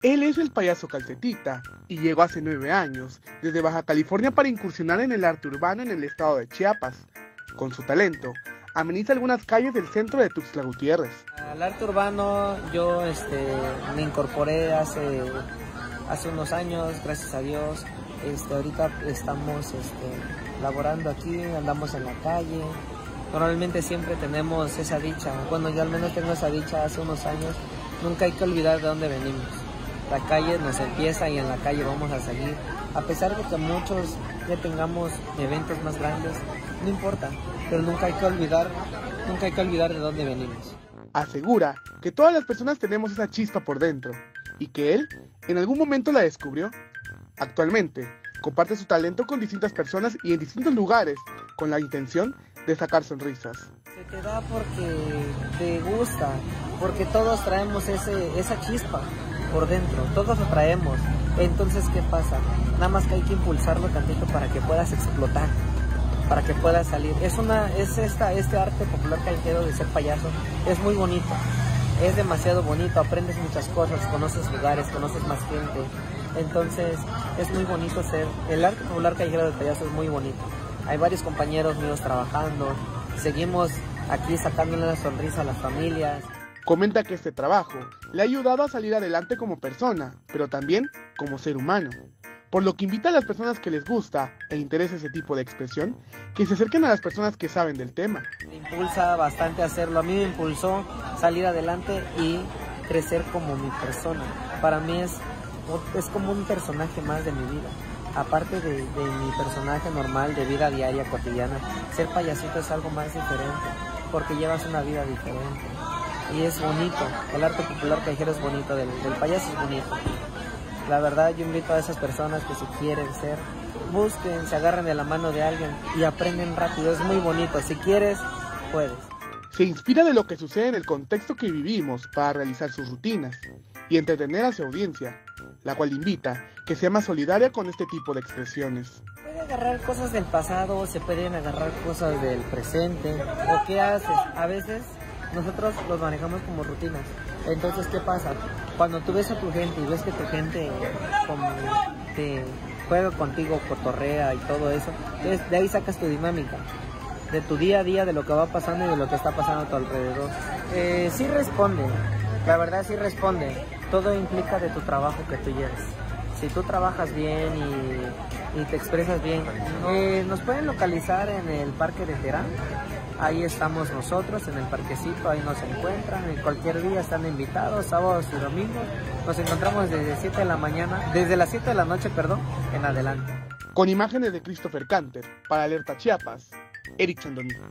Él es el payaso Calcetita y llegó hace nueve años desde Baja California para incursionar en el arte urbano en el estado de Chiapas. Con su talento, ameniza algunas calles del centro de Tuxtla Gutiérrez. Al arte urbano yo este, me incorporé hace, hace unos años, gracias a Dios. Este, ahorita estamos este, laborando aquí, andamos en la calle. Normalmente siempre tenemos esa dicha, bueno yo al menos tengo esa dicha hace unos años, nunca hay que olvidar de dónde venimos la calle nos empieza y en la calle vamos a seguir. A pesar de que muchos ya tengamos eventos más grandes, no importa, pero nunca hay que olvidar, nunca hay que olvidar de dónde venimos. Asegura que todas las personas tenemos esa chispa por dentro y que él en algún momento la descubrió. Actualmente, comparte su talento con distintas personas y en distintos lugares con la intención de sacar sonrisas. Se te da porque te gusta, porque todos traemos ese, esa chispa por dentro, todos lo traemos. Entonces, ¿qué pasa? Nada más que hay que impulsarlo tantito para que puedas explotar, para que puedas salir. Es una, es esta, este arte popular callejero de ser payaso, es muy bonito, es demasiado bonito, aprendes muchas cosas, conoces lugares, conoces más gente. Entonces, es muy bonito ser, el arte popular callejero de payaso es muy bonito. Hay varios compañeros míos trabajando, seguimos aquí sacándole una sonrisa a las familias. Comenta que este trabajo le ha ayudado a salir adelante como persona, pero también como ser humano. Por lo que invita a las personas que les gusta e interesa ese tipo de expresión, que se acerquen a las personas que saben del tema. Me impulsa bastante hacerlo. A mí me impulsó salir adelante y crecer como mi persona. Para mí es, es como un personaje más de mi vida. Aparte de mi personaje normal de vida diaria, cotidiana, ser payasito es algo más diferente, porque llevas una vida diferente y es bonito. El arte popular callejero es bonito, del, payaso es bonito. La verdad yo invito a esas personas que si quieren ser, busquen, se agarren de la mano de alguien y aprenden rápido. Es muy bonito. Si quieres, puedes. Se inspira de lo que sucede en el contexto que vivimos para realizar sus rutinas y entretener a su audiencia, la cual invita que sea más solidaria con este tipo de expresiones. Puede agarrar cosas del pasado, se pueden agarrar cosas del presente, o qué haces. A veces nosotros los manejamos como rutinas. Entonces, ¿qué pasa? Cuando tú ves a tu gente y ves que tu gente como te juega contigo, cotorrea y todo eso, entonces de ahí sacas tu dinámica, de tu día a día, de lo que va pasando y de lo que está pasando a tu alrededor. Eh, sí responde, la verdad sí responde. Todo implica de tu trabajo que tú lleves. Si tú trabajas bien y, te expresas bien, eh, nos pueden localizar en el Parque de Terán, Ahí estamos nosotros en el parquecito, ahí nos encuentran. En cualquier día están invitados, sábados y domingos. Nos encontramos desde 7 de la mañana, desde las 7 de la noche, perdón, en adelante. Con imágenes de Christopher Canter, para Alerta Chiapas, Eric Chandonino.